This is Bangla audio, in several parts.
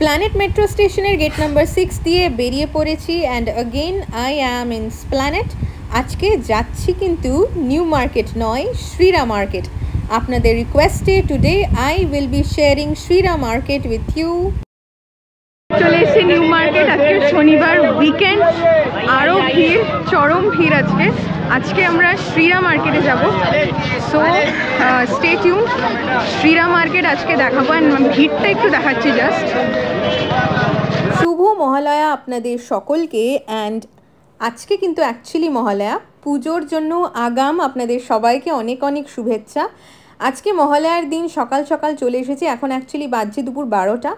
স্প্ল্যানেট মেট্রো স্টেশনের গেট নাম্বার সিক্স দিয়ে বেরিয়ে পড়েছি and again I am in Esplanade আজকে যাচ্ছি কিন্তু নিউ মার্কেট নয় শ্রীরা মার্কেট আপনাদের রিকোয়েস্টে today I will be sharing Shreeram Market with you চলে এসেছি নিউ মার্কেট। আজকে শনিবার উইকেন্ড আরও ভিড়, চরম ভিড় আজকে। আজকে আমরা শ্রীরা মার্কেটে যাব। So stay tune Shreeram Market আজকে দেখাবো। ভিড়টা একটু দেখাচ্ছি জাস্ট শুভ মহালয়া আপনাদের সকলকে। অ্যান্ড আজকে কিন্তু অ্যাকচুয়ালি মহালয়া। পুজোর জন্য আগাম আপনাদের সবাইকে অনেক অনেক শুভেচ্ছা। আজকে মহালয়ার দিন সকাল সকাল চলে এসেছি। এখন অ্যাকচুয়ালি বাজছে দুপুর বারোটা।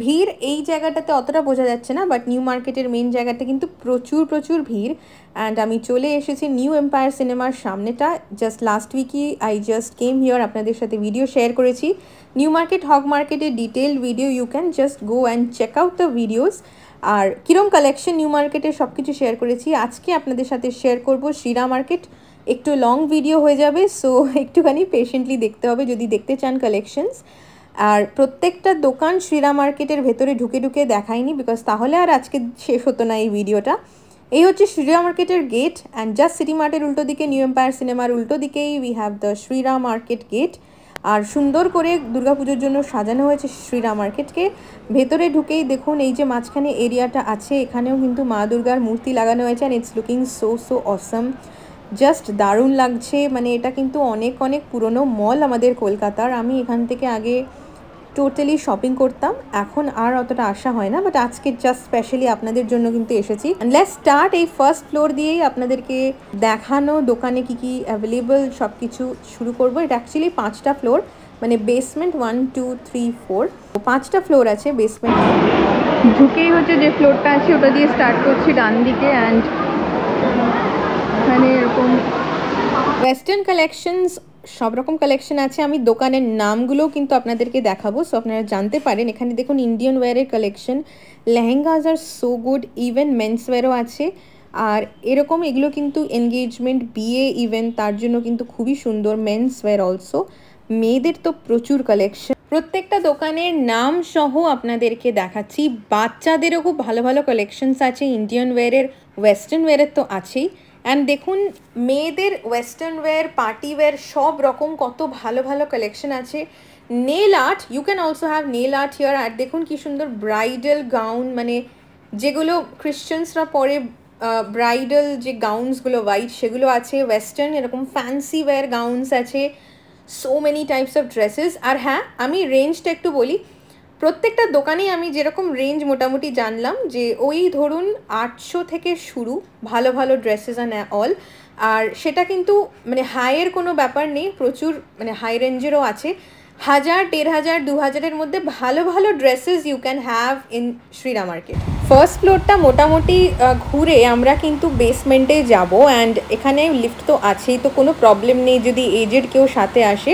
ভিড় এই জায়গাটাতে অতটা বোঝা যাচ্ছে না বাট নিউ মার্কেটের মেন জায়গাতে কিন্তু প্রচুর প্রচুর ভিড়। অ্যান্ড আমি চলে এসেছি নিউ এম্পায়ার সিনেমার সামনেটা। জাস্ট লাস্ট উইকই আই জাস্ট কেম হিয়ার আপনাদের সাথে ভিডিও শেয়ার করেছি। নিউ মার্কেট হক মার্কেটের detail video you can just go and check out the videos আর কিরম কালেকশন নিউ মার্কেটের সব কিছু শেয়ার করেছি, আজকে আপনাদের সাথে শেয়ার করব শ্রীরা মার্কেট একটু লং ভিডিও হয়ে যাবে সো একটুখানি পেশেন্টলি দেখতে হবে যদি দেখতে চান কালেকশনস আর প্রত্যেকটা দোকান শ্রীরা মার্কেটের ভেতরে ঢুকে ঢুকে দেখায়নি বিকজ তাহলে আর আজকে শেষ হতো না এই ভিডিওটা এই হচ্ছে শ্রীরা মার্কেটের গেট অ্যান্ড জাস্ট সিটি মার্টের উল্টো দিকে নিউ এম্পায়ার সিনেমার উল্টো দিকেই we have the Shreeram Market gate আর সুন্দর করে দুর্গাপুজোর জন্য সাজানো হয়েছে শ্রীরা মার্কেটকে ভেতরে ঢুকেই দেখুন, এই যে মাঝখানে এরিয়াটা আছে, এখানেও কিন্তু মা দুর্গার মূর্তি লাগানো হয়েছে and it's looking so so awesome just দারুণ লাগছে। মানে এটা কিন্তু অনেক অনেক পুরনো মল আমাদের কলকাতার। আমি এখান থেকে আগে টোটালি শপিং করতাম। এখন আর অতটা আশা হয় না বাট আজকে জাস্ট স্পেশালি আপনাদের জন্য কিন্তু এসেছি। লেট স্টার্ট এই ফার্স্ট ফ্লোর দিয়েই আপনাদেরকে দেখানো দোকানে কি কি অ্যাভেলেবল সব কিছু শুরু করব। এটা অ্যাকচুয়ালি পাঁচটা ফ্লোর মানে basement one two three four পাঁচটা ফ্লোর আছে বেসমেন্ট ঢুকেই হচ্ছে যে ফ্লোরটা আছে, ওটা দিয়ে স্টার্ট করছি ডান দিকে অ্যান্ড এখানে এরকম ওয়েস্টার্ন কালেকশনস সব রকম কালেকশন আছে। আমি দোকানের নামগুলোও কিন্তু আপনাদেরকে দেখাবো সো আপনারা জানতে পারেন। এখানে দেখুন ইন্ডিয়ান ওয়্যারের কালেকশন লেহেঙ্গাজ আর সো গুড ইভেন মেন্স ওয়্যারও আছে। আর এরকম এগুলো কিন্তু এনগেজমেন্ট বিয়ে ইভেন্ট তার জন্য কিন্তু খুবই সুন্দর মেন্স ওয়্যার অলসো মেয়েদের তো প্রচুর কালেকশন প্রত্যেকটা দোকানের নাম সহ আপনাদেরকে দেখাচ্ছি। বাচ্চাদেরও খুব ভালো ভালো কালেকশনস আছে। ইন্ডিয়ান ওয়্যারের ওয়েস্টার্ন ওয়্যারের তো আছেই। অ্যান্ড দেখুন, মেয়েদের ওয়েস্টার্ন ওয়্যার পার্টি ওয়্যার সব রকম কত ভালো ভালো কালেকশন আছে। Nail art you can also have nail art here আর দেখুন কি সুন্দর ব্রাইডাল গাউন মানে যেগুলো খ্রিশ্চানসরা পরে ব্রাইডাল যে গাউন্সগুলো হোয়াইট সেগুলো আছে। ওয়েস্টার্ন এরকম ফ্যান্সি ওয়্যার গাউন্স আছে। So many types of dresses আর হ্যাঁ আমি রেঞ্জটা একটু বলি। প্রত্যেকটা দোকানেই আমি যেরকম রেঞ্জ মোটামুটি জানলাম যে ওই ধরুন আটশো থেকে শুরু, ভালো ভালো ড্রেসেস অ্যান্ড অল আর সেটা কিন্তু মানে হাইয়ের কোনো ব্যাপার নেই, প্রচুর মানে হাই রেঞ্জেরও আছে। হাজার, দেড় হাজার, দু হাজারের মধ্যে ভালো ভালো dresses you can have in Shreeram Market first ফ্লোরটা মোটামুটি ঘুরে আমরা কিন্তু বেসমেন্টে যাব অ্যান্ড এখানে লিফট তো আছেই, তো কোনো প্রবলেম নেই। যদি এজেড কেউ সাথে আসে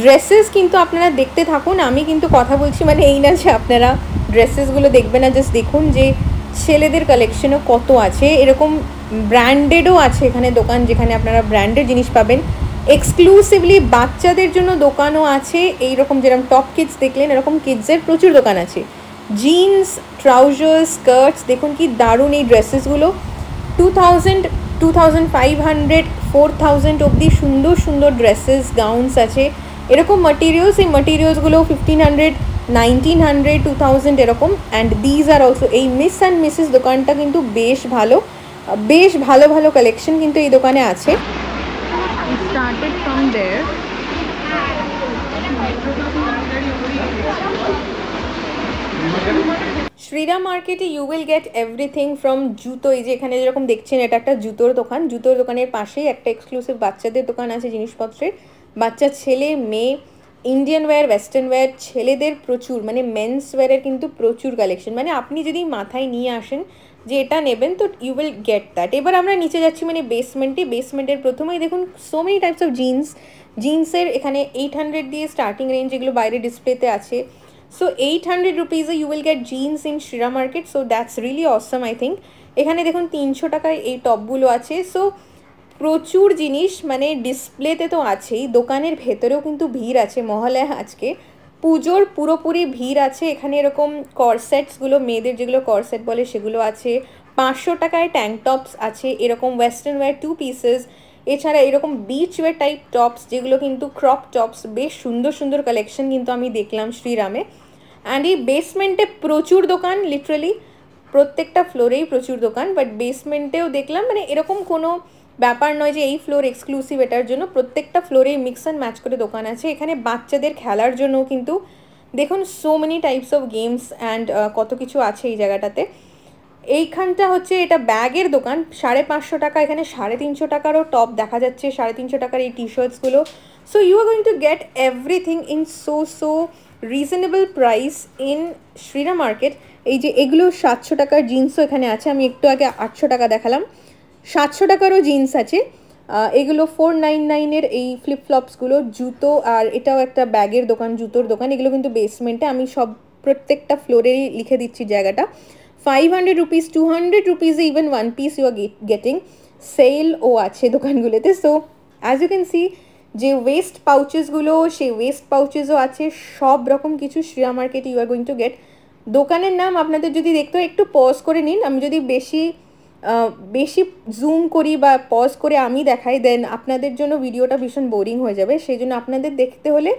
ড্রেসেস কিন্তু আপনারা দেখতে থাকুন। আমি কিন্তু কথা বলছি মানে এই না যে আপনারা ড্রেসেসগুলো দেখবেন না জাস্ট দেখুন যে ছেলেদের কালেকশনও কত আছে। এরকম ব্র্যান্ডেডও আছে এখানে দোকান যেখানে আপনারা ব্র্যান্ডেড জিনিস পাবেন। এক্সক্লুসিভলি বাচ্চাদের জন্য দোকানও আছে। এই রকম যেরকম টপ কিডস দেখলেন, এরকম কিডসের প্রচুর দোকান আছে। জিন্স ট্রাউজার স্কার্টস দেখুন কি দারুণ এই ড্রেসেসগুলো two thousand two thousand five hundred four thousand অবধি সুন্দর সুন্দর ড্রেসেস গাউন্স আছে। এরকম মাটেরিয়ালস এই মাটেরিয়ালসগুলো fifteen hundred nineteen hundred two thousand এরকম। অ্যান্ড দিজ আর অলসো এই মিস অ্যান্ড মিসেস দোকানটা কিন্তু বেশ ভালো বেশ ভালো ভালো কালেকশন কিন্তু এই দোকানে আছে। Started from there শ্রীরা মার্কেটে you will get everything from জুতো। এই যে এখানে যেরকম দেখছেন এটা একটা জুতোর দোকান। জুতোর দোকানের পাশেই একটা এক্সক্লুসিভ বাচ্চাদের দোকান আছে জিনিসপত্রের। বাচ্চা, ছেলে, মেয়ে ইন্ডিয়ান ওয়্যার ওয়েস্টার্ন ওয়্যার ছেলেদের প্রচুর মানে মেন্স ওয়্যারের কিন্তু প্রচুর কালেকশন মানে আপনি যদি মাথায় নিয়ে আসেন যে এটা নেবেন, তো ইউ উইল গেট দ্যাট এবার আমরা নিচে যাচ্ছি মানে বেসমেন্টে বেসমেন্টের প্রথমেই দেখুন so many types of jeans জিন্সের এখানে এইট হান্ড্রেড দিয়ে স্টার্টিং রেঞ্জ এগুলো বাইরে ডিসপ্লেতে আছে। So eight hundred রুপিজে you will get jeans in Shreeram Market so that's really awesome I think এখানে দেখুন, তিনশো টাকায় এই টপগুলো আছে। সো প্রচুর জিনিস মানে ডিসপ্লেতে তো আছেই, দোকানের ভেতরেও কিন্তু ভিড় আছে মহলায় আজকে। পুজোর পুরোপুরি ভিড় আছে, এখানে এরকম করসেটসগুলো মেয়েদের যেগুলো করসেট বলে সেগুলো আছে, পাঁচশো টাকায় ট্যাঙ্ক টপস আছে, এরকম ওয়েস্টার্ন ওয়্যার টু পিসেস এছাড়া এরকম বিচ ওয়্যার টাইপ টপস যেগুলো কিন্তু ক্রপ টপস বেশ সুন্দর সুন্দর কালেকশন কিন্তু আমি দেখলাম শ্রীরামে। অ্যান্ড এই বেসমেন্টে প্রচুর দোকান লিটারালি প্রত্যেকটা ফ্লোরেই প্রচুর দোকান বাট বেসমেন্টেও দেখলাম মানে এরকম কোনো ব্যাপার নয় যে এই ফ্লোর এক্সক্লুসিভ এটার জন্য প্রত্যেকটা ফ্লোরেই মিক্স অ্যান্ড ম্যাচ করে দোকান আছে। এখানে বাচ্চাদের খেলার জন্য কিন্তু দেখুন so many types of games and কত কিছু আছে এই জায়গাটাতে। এইখানটা হচ্ছে এটা ব্যাগের দোকান, সাড়ে পাঁচশো টাকা, এখানে সাড়ে তিনশো টাকারও টপ দেখা যাচ্ছে, সাড়ে তিনশো টাকার এই T শার্টসগুলো so you are going to get everything in so so reasonable price in Shreeram Market এই যে এগুলো সাতশো টাকার জিন্সও এখানে আছে, আমি একটু আগে আটশো টাকা দেখালাম। সাতশো টাকারও জিন্স আছে। এগুলো ফোর নাইন নাইনের এই ফ্লিপফ্লপসগুলো জুতো আর এটাও একটা ব্যাগের দোকান, জুতোর দোকান, এগুলো কিন্তু বেসমেন্টে আমি সব প্রত্যেকটা ফ্লোরেই লিখে দিচ্ছি জায়গাটা। Five hundred rupees two hundred রুপিসে even one piece you are getting sale ও আছে দোকানগুলোতে। So as you can see যে ওয়েস্ট পাউচেসগুলো সেই ওয়েস্ট পাউচেসও আছে। সব রকম কিছু Shreeram Market you are going to get দোকানের নাম আপনাদের যদি দেখতে হয়, একটু পজ করে নিন। আমি যদি বেশি বেশি জুম করি বা পজ করে আমি দেখাই দেন আপনাদের জন্য ভিডিওটা ভীষণ বোরিং হয়ে যাবে। সেই জন্য আপনাদের দেখতে হলে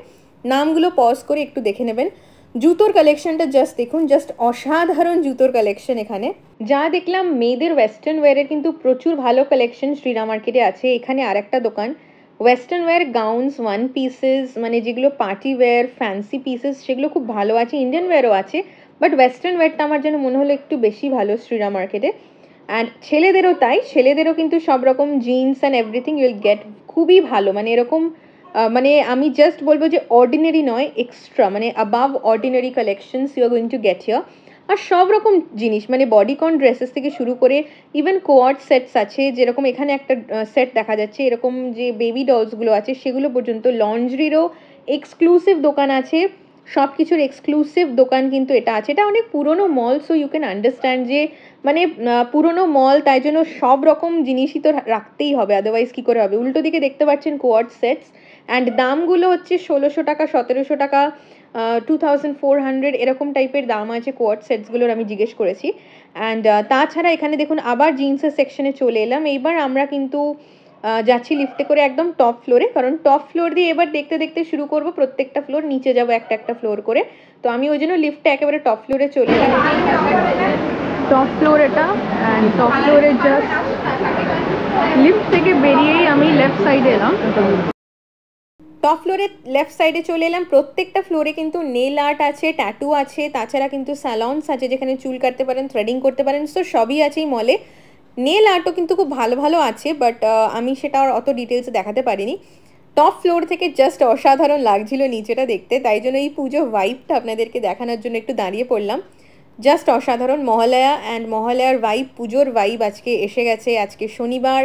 নামগুলো পজ করে একটু দেখে নেবেন। জুতোর কালেকশনটা জাস্ট দেখুন জাস্ট অসাধারণ জুতোর কালেকশন এখানে। যা দেখলাম মেয়েদের ওয়েস্টার্ন ওয়্যারের কিন্তু প্রচুর ভালো কালেকশন শ্রীরা মার্কেটে আছে। এখানে আর একটা দোকান। Western wear gowns one pieces মানে যেগুলো পার্টি ওয়্যার ফ্যান্সি পিসেস সেগুলো খুব ভালো আছে। ইন্ডিয়ান ওয়্যারও আছে বাট ওয়েস্টার্ন ওয়্যারটা আমার যেন মনে হলো একটু বেশি ভালো শ্রীরা মার্কেটে। অ্যান্ড ছেলেদেরও তাই, ছেলেদেরও কিন্তু সব রকম jeans and everything you'll get খুবই ভালো। মানে এরকম মানে আমি জাস্ট বলব যে অর্ডিনারি নয় এক্সট্রা মানে above ordinary collections you are going to get here আর সব রকম জিনিস মানে বডিকন ড্রেসেস থেকে শুরু করে ইভেন কোয়ার্ড সেটস আছে, যেরকম এখানে একটা সেট দেখা যাচ্ছে, এরকম যে বেবি ডলসগুলো আছে, সেগুলো পর্যন্ত। লন্ড্রিরও এক্সক্লুসিভ দোকান আছে। সব কিছুর এক্সক্লুসিভ দোকান কিন্তু এটা আছে। এটা অনেক পুরনো mall so you can understand যে মানে পুরনো মল তাই জন্য সব রকম জিনিসই তো রাখতেই হবে আদারওয়াইজ কী করে হবে? উল্টো দিকে দেখতে পাচ্ছেন কোয়ার্ড সেটস অ্যান্ড দামগুলো হচ্ছে ষোলোশো টাকা, সতেরোশো টাকা টু থাউজেন্ড ফোর হান্ড্রেড এরকম টাইপের দাম আছে কোয়ার্ড সেটসগুলোর আমি জিজ্ঞেস করেছি। অ্যান্ড তাছাড়া এখানে দেখুন আবার জিন্সের সেকশনে চলে এলাম। এইবার আমরা কিন্তু যাচ্ছি লিফটে করে একদম টপ ফ্লোরে কারণ টপ ফ্লোর দিয়ে এবার দেখতে দেখতে শুরু করব প্রত্যেকটা ফ্লোর নিচে যাব একটা একটা ফ্লোর করে। তো আমি ওই জন্য লিফটে একেবারে টপ ফ্লোরে চলে এলাম। টপ ফ্লোর এটা অ্যান্ড টপ ফ্লোরে জাস্ট লিফট থেকে বেরিয়েই আমি লেফট সাইডে এলাম। টপ ফ্লোরে লেফট সাইডে চলে এলাম। প্রত্যেকটা ফ্লোরে কিন্তু নেল আর্ট আছে ট্যাটু আছে তাছাড়া কিন্তু স্যালন্স আছে যেখানে চুল কাটতে পারেন থ্রেডিং করতে পারেন। তো সবই আছে এই মলে নেল আর্টও কিন্তু খুব ভালো ভালো আছে বাট আমি সেটা আর অত ডিটেলসে দেখাতে পারিনি। টপ ফ্লোর থেকে জাস্ট অসাধারণ লাগছিল নিচেটা দেখতে, তাই জন্য এই পুজো ভাইবটা আপনাদেরকে দেখানোর জন্য একটু দাঁড়িয়ে পড়লাম। জাস্ট অসাধারণ মহালয়া অ্যান্ড মহালয়ার ভাইব পুজোর ভাইব আজকে এসে গেছে, আজকে শনিবার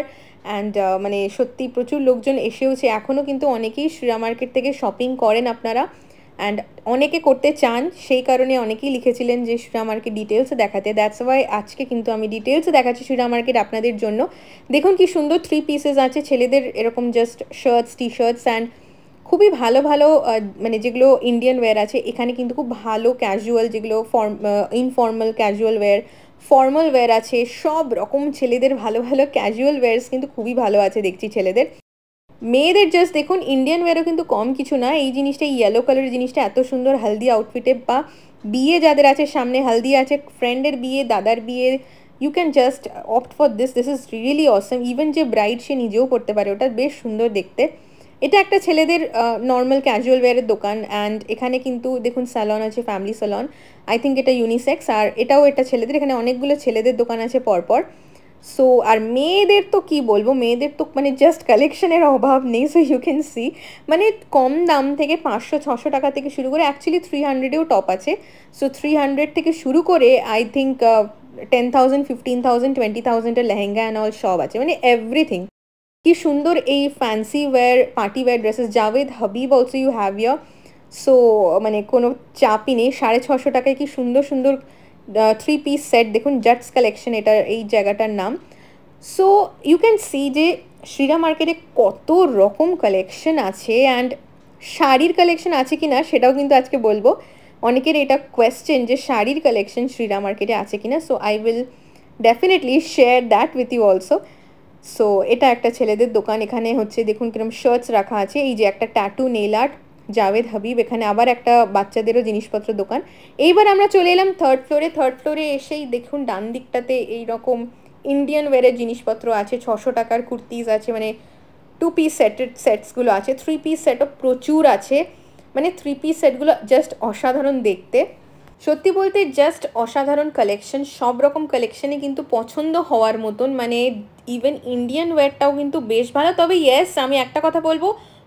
অ্যান্ড মানে সত্যি প্রচুর লোকজন এসেওছে। এখনও কিন্তু অনেকেই শ্রীরা মার্কেট থেকে শপিং করেন আপনারা। অ্যান্ড অনেকে করতে চান, সেই কারণে অনেকেই লিখেছিলেন যে শ্রীরা মার্কেট ডিটেলসে দেখাতে। দ্যাটস ওয়াই আজকে কিন্তু আমি ডিটেলসে দেখাচ্ছি শ্রীরা মার্কেট আপনাদের জন্য। দেখুন কি সুন্দর থ্রি পিসেস আছে, ছেলেদের এরকম just shirts T shirts and খুবই ভালো ভালো মানে যেগুলো ইন্ডিয়ান ওয়্যার আছে, এখানে কিন্তু খুব ভালো ক্যাজুয়াল যেগুলো form informal casual wear formal wear আছে, সব রকম ছেলেদের ভালো ভালো ক্যাজুয়াল ওয়্যার্স কিন্তু খুবই ভালো আছে দেখছি ছেলেদের। মেয়েদের জাস্ট দেখুন ইন্ডিয়ান ওয়্যারও কিন্তু কম কিছু না। এই জিনিসটা ইয়েলো কালারের জিনিসটা এত সুন্দর হালদি আউটফিটে বা বিয়ে যাদের আছে সামনে হালদি আছে ফ্রেন্ডের বিয়ে, দাদার বিয়ে you can just opt for this this is really awesome even যে ব্রাইড সে নিজেও পড়তে পারে, ওটা বেশ সুন্দর দেখতে। এটা একটা ছেলেদের নর্মাল ক্যাজুয়াল ওয়্যারের দোকান অ্যান্ড এখানে কিন্তু দেখুন স্যালন আছে ফ্যামিলি স্যালন আই থিঙ্ক এটা ইউনিসেক্স আর এটাও এটা ছেলেদের, এখানে অনেকগুলো ছেলেদের দোকান আছে পরপর। সো আর মেয়েদের তো কি বলব? মেয়েদের তো মানে জাস্ট কালেকশনের অভাব নেই সো ইউ ক্যান সি মানে কম দাম থেকে পাঁচশো, ছশো টাকা থেকে শুরু করে অ্যাকচুয়ালি থ্রি হান্ড্রেডেও টপ আছে। সো থ্রি হান্ড্রেড থেকে শুরু করে I think ten thousand fifteen thousand twenty থাউজেন্ডের lehenga and all সব আছে। মানে এভরিথিং কি সুন্দর এই fancy wear party wear dresses Javed Habib also you have year so মানে কোনো চাপই নেই। সাড়ে ছশো টাকায় কি সুন্দর সুন্দর থ্রি পিস সেট দেখুন জাটস কালেকশন এটার এই জায়গাটার নাম। সো ইউ ক্যান সি যে শ্রীরা মার্কেটে কত রকম কালেকশন আছে অ্যান্ড শাড়ির কালেকশন আছে কি না সেটাও কিন্তু আজকে বলব। অনেকের এটা কোয়েশ্চেন যে শাড়ির কালেকশন শ্রীরা মার্কেটে আছে কি না so I will definitely share that with you also so এটা একটা ছেলেদের দোকান, এখানে হচ্ছে দেখুন কিরম শার্টস রাখা আছে, এই যে একটা tattoo nail art Javed Habib, এখানে আবার একটা বাচ্চাদেরও জিনিসপত্র দোকান। এইবার আমরা চলে এলাম থার্ড ফ্লোরে থার্ড ফ্লোরে এসেই দেখুন, ডান দিকটাতে এইরকম ইন্ডিয়ান ওয়ারের জিনিসপত্র আছে, ছশো টাকার কুর্তিজ আছে মানে টু পিস সেটের সেটসগুলো আছে থ্রি পিস সেটও প্রচুর আছে। মানে থ্রি পিস সেটগুলো জাস্ট অসাধারণ দেখতে। সত্যি বলতে জাস্ট অসাধারণ কালেকশন সব রকম কালেকশনে কিন্তু পছন্দ হওয়ার মতন মানে ইভেন ইন্ডিয়ান ওয়্যারটাও কিন্তু বেশ ভালো। তবে ইয়েস আমি একটা কথা বলব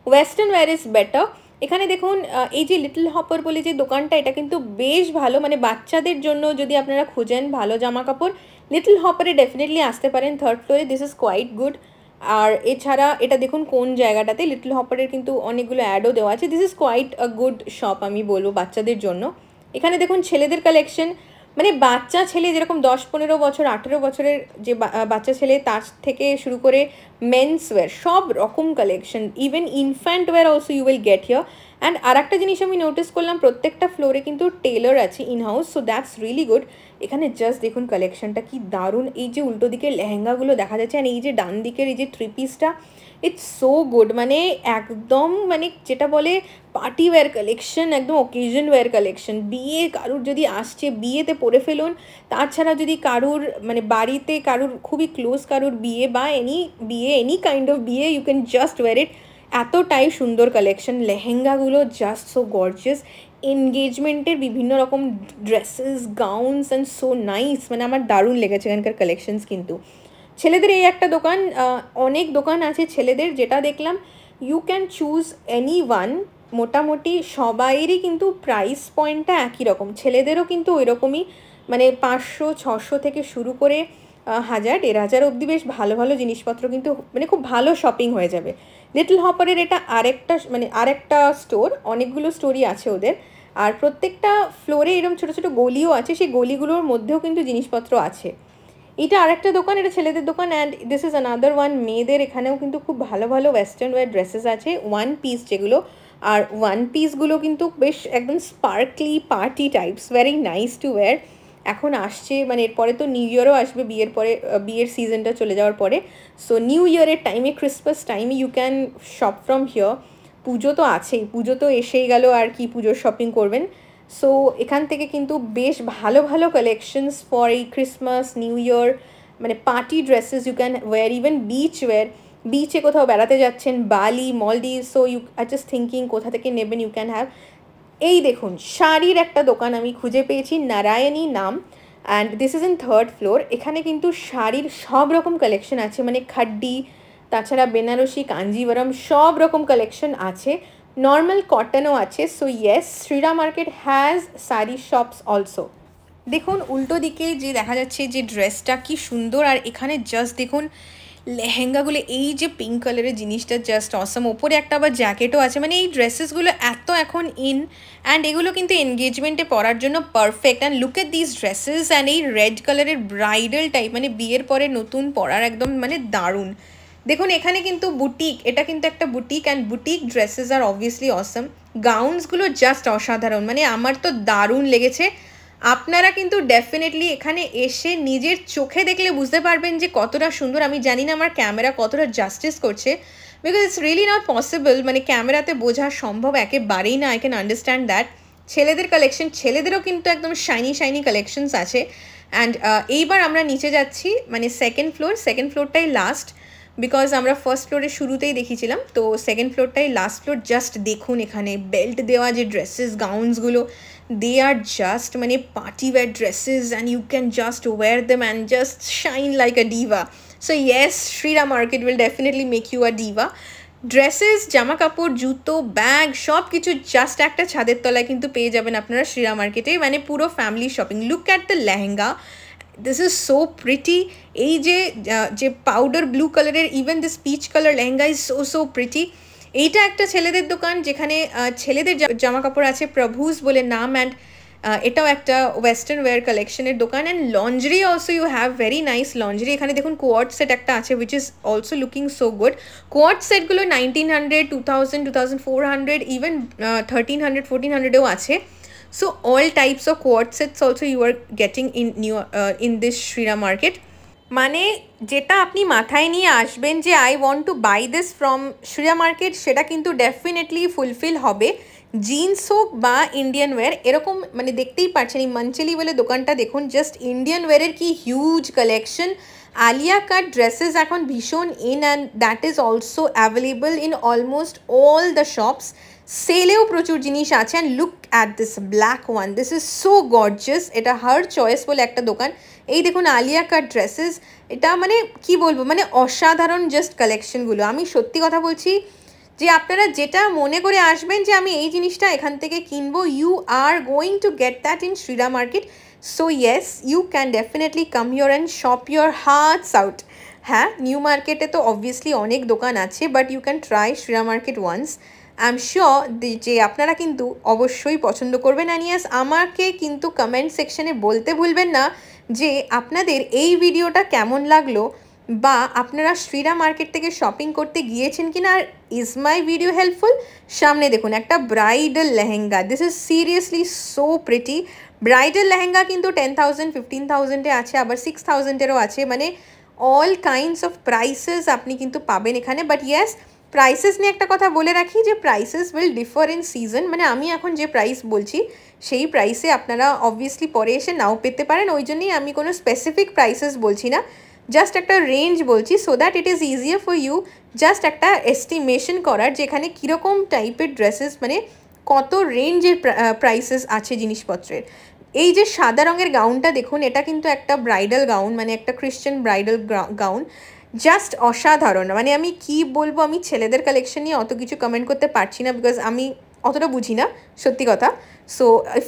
ওয়েস্টার্ন ওয়্যার ইজ বেটার এখানে দেখুন এই যে লিটল হপার বলে যে দোকানটা, এটা কিন্তু বেশ ভালো। মানে বাচ্চাদের জন্য যদি আপনারা খুঁজেন ভালো জামা কাপড় লিটল হপারে ডেফিনেটলি আসতে পারেন থার্ড ফ্লোরে দিস ইজ কোয়াইট গুড আর এছাড়া এটা দেখুন কোন জায়গাটাতে লিটল হপারের কিন্তু অনেকগুলো অ্যাডও দেওয়া আছে। This is quite a good shop আমি বলব বাচ্চাদের জন্য। এখানে দেখুন ছেলেদের কালেকশন মানে বাচ্চা ছেলে যেরকম দশ, পনেরো বছর, আঠেরো বছরের যে বাচ্চা ছেলে তার থেকে শুরু করে মেন্স ওয়্যার সব রকম collection even infant wear also you will get here and আর একটা জিনিস আমি নোটিস করলাম, প্রত্যেকটা ফ্লোরে কিন্তু টেলার আছে in house so that's really good এখানে জাস্ট দেখুন কালেকশনটা কি দারুণ। এই যে উল্টো দিকের লেহেঙ্গাগুলো দেখা যাচ্ছে অ্যান্ড এই যে ডান দিকের এই যে থ্রি পিসটা ইটস সো গুড মানে একদম মানে যেটা বলে পার্টি ওয়্যার কালেকশন একদম অকেশন ওয়্যার কালেকশন বিয়ে কারুর যদি আসছে, বিয়েতে পরে ফেলুন তাছাড়া যদি কারুর মানে বাড়িতে কারুর খুবই ক্লোজ কারুর বিয়ে বা এনি বিয়ে এনি কাইন্ড অফ বিয়ে you can just wear it এতটাই সুন্দর কালেকশন লেহেঙ্গাগুলো জাস্ট সো গর্জিয়াস এনগেজমেন্টের বিভিন্ন রকম dresses gowns and so nice মানে আমার দারুণ লেগেছে এখানকার কালেকশনস কিন্তু। ছেলেদের এই একটা দোকান অনেক দোকান আছে ছেলেদের যেটা দেখলাম you can choose any one মোটামুটি সবাইয়েরই কিন্তু প্রাইস পয়েন্টটা একই রকম। ছেলেদেরও কিন্তু ওই রকমই মানে পাঁচশো, ছশো থেকে শুরু করে হাজার, দেড় হাজার অবধি বেশ ভালো ভালো জিনিসপত্র কিন্তু মানে খুব ভালো শপিং হয়ে যাবে। লিটল হপারের এটা আরেকটা মানে আরেকটা স্টোর অনেকগুলো স্টোরই আছে ওদের। আর প্রত্যেকটা ফ্লোরে এরকম ছোটো ছোটো গলিও আছে, সেই গলিগুলোর মধ্যেও কিন্তু জিনিসপত্র আছে। এটা আরেকটা দোকান, এটা ছেলেদের দোকান and this is another one মেয়েদের এখানেও কিন্তু খুব ভালো ভালো ওয়েস্টার্ন ওয়ার ড্রেসেস আছে ওয়ান পিস যেগুলো। আর ওয়ান পিসগুলো কিন্তু বেশ একদম sparkly party types very nice to wear এখন আসছে মানে এরপরে তো নিউ ইয়ারও আসবে, বিয়ের পরে বিয়ের সিজনটা চলে যাওয়ার পরে। সো নিউ ইয়ারের টাইমে ক্রিসমাস টাইমে you can shop from here Pujo তো আছেই, পুজো তো এসেই গেল আর কি পুজোর শপিং করবেন। সো এখান থেকে কিন্তু বেশ ভালো ভালো কালেকশনস ফর এই ক্রিসমাস নিউ ইয়ার মানে party dresses you can wear even beach wear বিচে কোথাও বেড়াতে যাচ্ছেন Bali Maldives so you are just thinking কোথা থেকে নেবেন ইউ ক্যান হ্যাভ এই দেখুন, শাড়ির একটা দোকান আমি খুঁজে পেয়েছি, নারায়ণী নাম and this is in third floor এখানে কিন্তু শাড়ির সব রকম কালেকশন আছে মানে খাড্ডি, তাছাড়া বেনারসি, কাঞ্জিবরম, সব রকম কালেকশন আছে। নর্মাল কটনও আছে so yes Shreeram Market has sari shops also দেখুন, উল্টো দিকে যে দেখা যাচ্ছে যে ড্রেসটা কি সুন্দর, আর এখানে জাস্ট দেখুন লেহেঙ্গাগুলো, এই যে পিঙ্ক কালারের জিনিসটা জাস্ট অসম ওপরে একটা আবার জ্যাকেটও আছে। মানে এই ড্রেসেসগুলো এত এখন ইন অ্যান্ড এগুলো কিন্তু এনগেজমেন্টে পরার জন্য perfect and look at this dresses and এই রেড কালারের ব্রাইডাল টাইপ মানে বিয়ের পরে নতুন পরার একদম মানে দারুণ। দেখুন, এখানে কিন্তু বুটিক এটা কিন্তু একটা বুটিক অ্যান্ড বুটিক ড্রেসেস আর অবভিয়াসলি অসম গাউন্সগুলো জাস্ট অসাধারণ। মানে আমার তো দারুণ লেগেছে। আপনারা কিন্তু ডেফিনেটলি এখানে এসে নিজের চোখে দেখলে বুঝতে পারবেন যে কতটা সুন্দর। আমি জানি না আমার ক্যামেরা কতটা জাস্টিস করছে because it's really not possible মানে ক্যামেরাতে বোঝা সম্ভব একেবারেই না। আই ক্যান আন্ডারস্ট্যান্ড দ্যাট ছেলেদের কালেকশন ছেলেদেরও কিন্তু একদম শাইনি শাইনি কালেকশনস আছে। অ্যান্ড এইবার আমরা নিচে যাচ্ছি মানে সেকেন্ড ফ্লোর সেকেন্ড ফ্লোরটাই লাস্ট বিকজ আমরা ফার্স্ট ফ্লোরের শুরুতেই দেখিয়েছিলাম তো সেকেন্ড ফ্লোরটাই লাস্ট ফ্লোর জাস্ট দেখুন এখানে বেল্ট দেওয়া যে ড্রেসেস গাউন্সগুলো দে আর জাস্ট মানে party wear dresses and you can just wear them and just shine like a diva so yes Shreeram Market will definitely make you a diva dresses জামা কাপড় জুতো ব্যাগ সব কিছু জাস্ট একটা ছাদের তলায় কিন্তু পেয়ে যাবেন আপনারা শ্রীরা মার্কেটে মানে পুরো family shopping look at the lehenga. This is so pretty এই যে যে পাউডার ব্লু কালারের even this peach colour lehenga is so so pretty এইটা একটা ছেলেদের দোকান যেখানে ছেলেদের জামা কাপড় আছে প্রভুজ বলে নাম অ্যান্ড এটাও একটা ওয়েস্টার্ন ওয়্যার কালেকশনের দোকান and lingerie also you have very nice lingerie এখানে দেখুন কোয়ার্ড সেট একটা আছে which is also looking so good co-ord সেটগুলো nineteen hundred two thousand two thousand four hundred even thirteen hundred fourteen হান্ড্রেডেও আছে। So all types of co-ord sets also you are getting in new in this Shreeram Market মানে যেটা আপনি মাথায় নিয়ে আসবেন যে I want to buy this from Shreeram Market সেটা কিন্তু ডেফিনেটলি ফুলফিল হবে। জিন্স হোক বা ইন্ডিয়ান ওয়্যার এরকম মানে দেখতেই পাচ্ছেন এই মঞ্চলি বলে দোকানটা দেখুন জাস্ট ইন্ডিয়ান ওয়্যারের কি huge collection Alia cut dresses এখন ভীষণ in and that is also available in almost all the shops সেলেও প্রচুর জিনিস আছে and look at this black one this is so gorgeous এটা হার চয়েস বলে একটা দোকান। এই দেখুন আলিয়া কাট ড্রেসেস এটা মানে কি বলব মানে অসাধারণ জাস্ট কালেকশনগুলো আমি সত্যি কথা বলছি যে আপনারা যেটা মনে করে আসবেন যে আমি এই জিনিসটা এখান থেকে কিনবো you are going to get that in Shreeram market so yes you can definitely come your and shop your hearts out হ্যাঁ নিউ মার্কেটে তো অবভিয়াসলি অনেক দোকান আছে but you can try Shreeram market once I am sure যে আপনারা কিন্তু অবশ্যই পছন্দ করবেন। অ্যান্ড ইয়াস আমাকে কিন্তু কমেন্ট সেকশনে বলতে ভুলবেন না যে আপনাদের এই ভিডিওটা কেমন লাগল বা আপনারা শ্রীরা মার্কেট থেকে শপিং করতে গিয়েছেন কি না আর ইজ মাই ভিডিও হেল্পফুল সামনে দেখুন, একটা bridal lehenga. This is seriously so pretty bridal lehenga কিন্তু টেন থাউজেন্ড ফিফটিন থাউজেন্ডে আছে, আবার সিক্স থাউজেন্ডেরও আছে। মানে অল কাইন্ডস অফ প্রাইসেস আপনি কিন্তু পাবেন এখানে। বাট ইয়েস প্রাইসেস নিয়ে একটা কথা বলে রাখি, যে prices will differ in season মানে আমি এখন যে প্রাইস বলছি, সেই প্রাইসে আপনারা অবভিয়াসলি পরে এসে নাও পেতে পারেন। ওই জন্যই আমি কোনো স্পেসিফিক প্রাইসেস বলছি না। জাস্ট একটা রেঞ্জ বলছি so that it is easier for you just একটা এস্টিমেশন করার, যেখানে কীরকম টাইপের ড্রেসেস মানে কত রেঞ্জের প্রাইসেস আছে জিনিসপত্রের। এই যে সাদা রঙের গাউনটা দেখুন, এটা কিন্তু একটা ব্রাইডাল গাউন মানে একটা খ্রিশ্চান ব্রাইডাল গাউন জাস্ট অসাধারণ। মানে আমি কি বলব, আমি ছেলেদের কালেকশন নিয়ে অত কিছু কমেন্ট করতে পারছি না বিকজ আমি অতটা বুঝি না, সত্যি কথা। So if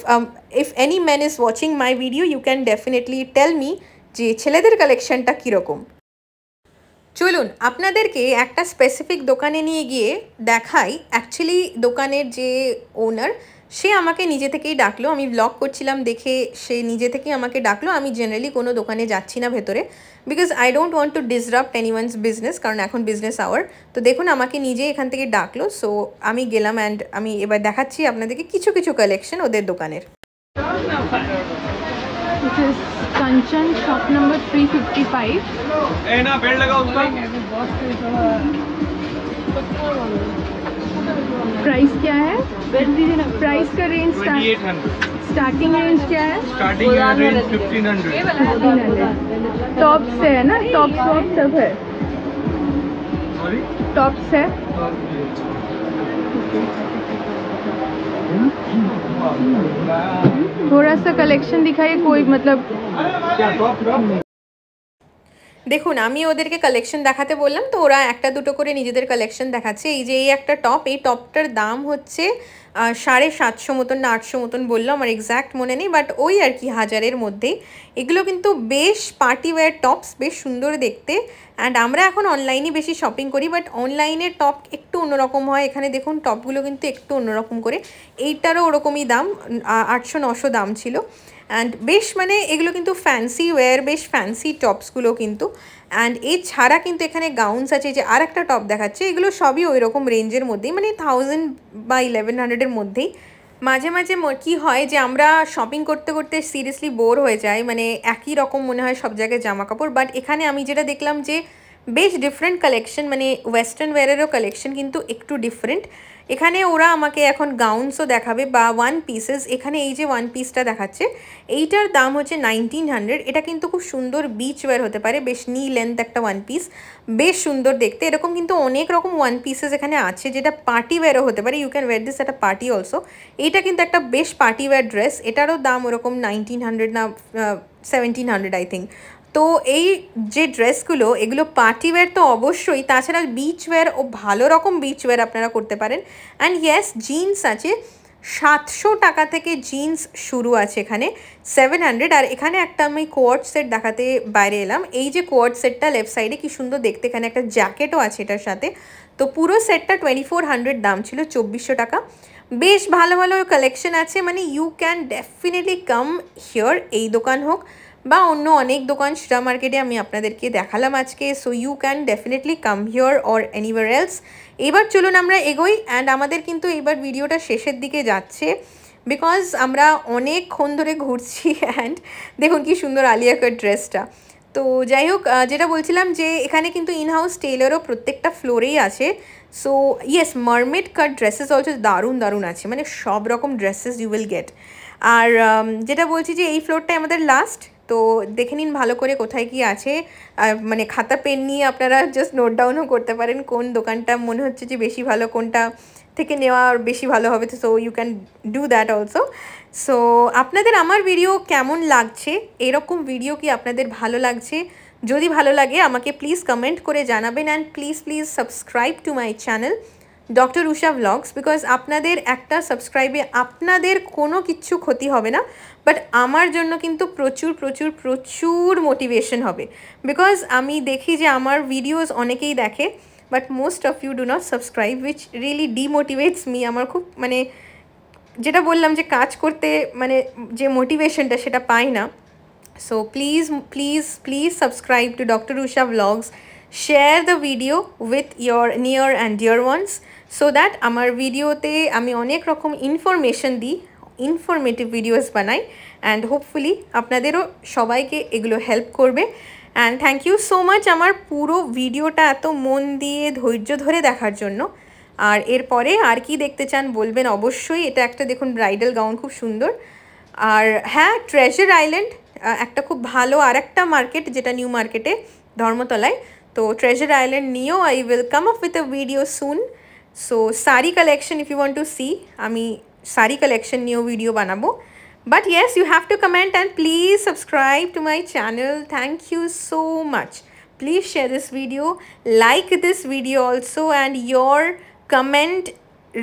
if any man is watching my video you can definitely tell me যে ছেলেদের কালেকশনটা কীরকম। চলুন, আপনাদেরকে একটা স্পেসিফিক দোকানে নিয়ে গিয়ে দেখাই। অ্যাকচুয়ালি দোকানের যে ওনার সে আমাকে নিজে থেকেই ডাকলো। আমি ব্লগ করছিলাম দেখে সে নিজে থেকেই আমাকে ডাকলো। আমি জেনারেলি কোনো দোকানে যাচ্ছি না ভেতরে because I don't want to disrupt any one's business কারণ এখন বিজনেস আওয়ার তো দেখুন আমাকে নিজে এখান থেকে ডাকলো। সো আমি গেলাম অ্যান্ড আমি এবার দেখাচ্ছি আপনাদেরকে কিছু কিছু কালেকশন ওদের দোকানের। Kanchan shop number three fifty five है। प्राइस का रेंज स्टार्टिंग रेंज क्या है? स्टार्टिंग रेंज टॉप्स है ना? टॉप्स वॉप सब है। सॉरी टॉप्स है? थोड़ा सा कलेक्शन दिखाइए कोई मतलब क्या टॉप टॉप দেখুন, আমি ওদেরকে কালেকশন দেখাতে বললাম, তো ওরা একটা দুটো করে নিজেদের কালেকশন দেখাচ্ছে। এই যে, এই একটা টপ এই টপটার দাম হচ্ছে সাড়ে সাতশো মতন না আটশো মতন বলল, আমার এক্স্যাক্ট মনে নেই বাট ওই আর কি হাজারের মধ্যেই। এগুলো কিন্তু বেশ পার্টি ওয়্যার টপস বেশ সুন্দর দেখতে। অ্যান্ড আমরা এখন অনলাইনে বেশি শপিং করি বাট অনলাইনের টপ একটু অন্যরকম হয়। এখানে দেখুন টপগুলো কিন্তু একটু অন্যরকম করে। এইটারও ওরকমই দাম আটশো নশো দাম ছিল। অ্যান্ড বেশ মানে এগুলো কিন্তু ফ্যান্সি ওয়্যার বেশ ফ্যান্সি টপসগুলো কিন্তু। অ্যান্ড এছাড়া কিন্তু এখানে গাউন্স আছে যে আর একটা টপ দেখাচ্ছে, এগুলো সবই ওই রকম রেঞ্জের মধ্যেই মানে থাউজেন্ড বা ইলেভেন হান্ড্রেডের মধ্যেই। মাঝে মাঝে কি হয় যে আমরা শপিং করতে করতে সিরিয়াসলি বোর হয়ে যাই মানে একই রকম মনে হয় সব জায়গায় জামা কাপড় বাট এখানে আমি যেটা দেখলাম যে, বেশ ডিফারেন্ট কালেকশন মানে ওয়েস্টার্ন ওয়্যারেরও কালেকশন কিন্তু একটু ডিফারেন্ট এখানে ওরা আমাকে এখন গাউন্সও দেখাবে বা ওয়ান পিসেস এখানে এই যে ওয়ান পিসটা দেখাচ্ছে, এইটার দাম হচ্ছে নাইনটিন হান্ড্রেড এটা কিন্তু খুব সুন্দর বিচ ওয়্যার হতে পারে, বেশ নি লেন্থ একটা ওয়ান পিস বেশ সুন্দর দেখতে, এরকম কিন্তু অনেক রকম ওয়ান পিসেস এখানে আছে, যেটা পার্টি ওয়্যারও হতে পারে ইউ ক্যান ওয়্যার দিস একটা পার্টি অলসো এইটা কিন্তু একটা বেশ পার্টি ওয়্যার ড্রেস এটারও দাম ওরকম নাইনটিন হান্ড্রেড না সেভেন্টিন হান্ড্রেড আই থিঙ্ক তো এই যে ড্রেসগুলো, এগুলো পার্টি ওয়্যার তো অবশ্যই। তাছাড়া বিচ ওয়্যার ও ভালো রকম বিচ ওয়্যার আপনারা করতে পারেন। অ্যান্ড ইয়েস জিন্স আছে। সাতশো টাকা থেকে জিন্স শুরু আছে এখানে। সেভেন হান্ড্রেড আর এখানে একটা আমি কোয়ার্ড সেট দেখাতে বাইরে এলাম। এই যে কোয়ার্ড সেটটা লেফট সাইডে কি সুন্দর দেখতে। এখানে একটা জ্যাকেটও আছে এটার সাথে। তো পুরো সেটটা টোয়েন্টি ফোর হান্ড্রেড দাম ছিল, চব্বিশশো টাকা। বেশ ভালো ভালো কালেকশন আছে। মানে you can definitely come here এই দোকান হোক। বা অন্য অনেক দোকান শ্রীরা মার্কেটে আমি আপনাদেরকে দেখালাম আজকে। So you can definitely come here or anywhere else এবার চলুন আমরা এগোই অ্যান্ড আমাদের কিন্তু এবার ভিডিওটা শেষের দিকে যাচ্ছে। বিকজ আমরা অনেকক্ষণ ধরে ঘুরছি অ্যান্ড দেখুন কি সুন্দর আলিয়া কাট ড্রেসটা তো যাই হোক যেটা বলছিলাম যে এখানে কিন্তু ইনহাউস টেলারও প্রত্যেকটা ফ্লোরেই আছে। So yes mermaid cut dresses also দারুণ দারুণ আছে। মানে সব রকম ড্রেসেস ইউ উইল গেট আর যেটা বলছি যে এই ফ্লোরটাই আমাদের লাস্ট তো দেখে নিন ভালো করে কোথায় কি আছে। আর মানে খাতা, পেন নিয়ে আপনারা জাস্ট নোট ডাউনও করতে পারেন কোন দোকানটা মনে হচ্ছে যে বেশি ভালো, কোনটা থেকে নেওয়া বেশি ভালো হবে। So you can do that also so আপনাদের আমার ভিডিও কেমন লাগছে? এরকম ভিডিও কি আপনাদের ভালো লাগছে? যদি ভালো লাগে, আমাকে প্লিজ কমেন্ট করে জানাবেন and please please subscribe to my channel doctor Usha vlogs because আপনাদের একটা সাবস্ক্রাইবে আপনাদের কোনো কিচ্ছু ক্ষতি হবে না। বাট আমার জন্য কিন্তু প্রচুর প্রচুর প্রচুর মোটিভেশন হবে বিকজ আমি দেখি যে আমার ভিডিওস অনেকেই দেখে but most of you do not subscribe which really demotivates me আমার খুব মানে যেটা বললাম যে কাজ করতে মানে যে মোটিভেশনটা সেটা পাই না So please, please, please subscribe to Dr. Usha Vlogs. Share the video with your near and dear ones so that আমার ভিডিওতে আমি অনেক রকম ইনফরমেশন দিই ইনফরমেটিভ ভিডিওস বানাই অ্যান্ড হোপফুলি আপনাদেরও সবাইকে এগুলো হেল্প করবে। And thank you so much আমার পুরো ভিডিওটা এত মন দিয়ে, ধৈর্য ধরে দেখার জন্য। আর এরপরে আর কি দেখতে চান বলবেন অবশ্যই, এটা একটা দেখুন ব্রাইডাল গাউন খুব সুন্দর। আর হ্যাঁ ট্রেজার আইল্যান্ড একটা খুব ভালো আর একটা মার্কেট যেটা নিউ মার্কেটে ধর্মতলায়। তো ট্রেজার আইল্যান্ড নিয়েও I will come up with a video soon so sari collection if you want to see আমি শাড়ি কালেকশন নিয়েও ভিডিও বানাবো but yes you have to comment and please subscribe to my channel thank you so much please share this video like this video also and your comment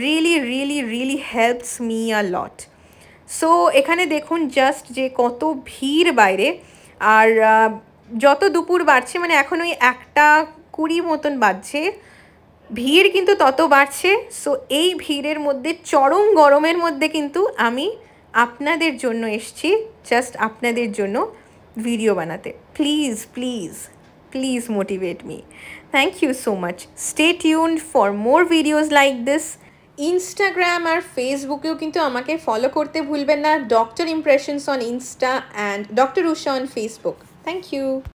really really really helps me a lot. So এখানে দেখুন জাস্ট যে কত ভিড় বাইরে। আর আহ, যত দুপুর বাড়ছে মানে এখন ওই একটা কুড়ি মতন বাজছে। ভিড় কিন্তু তত বাড়ছে সো এই ভিড়ের মধ্যে, চরম গরমের মধ্যে কিন্তু আমি আপনাদের জন্য এসছি জাস্ট আপনাদের জন্য ভিডিও বানাতে। Please please please motivate me thank you so much stay tuned for more videos like this Instagram আর ফেসবুকেও কিন্তু আমাকে ফলো করতে ভুলবেন না। Doctor impressions on Insta and doctor Usha on Facebook thank you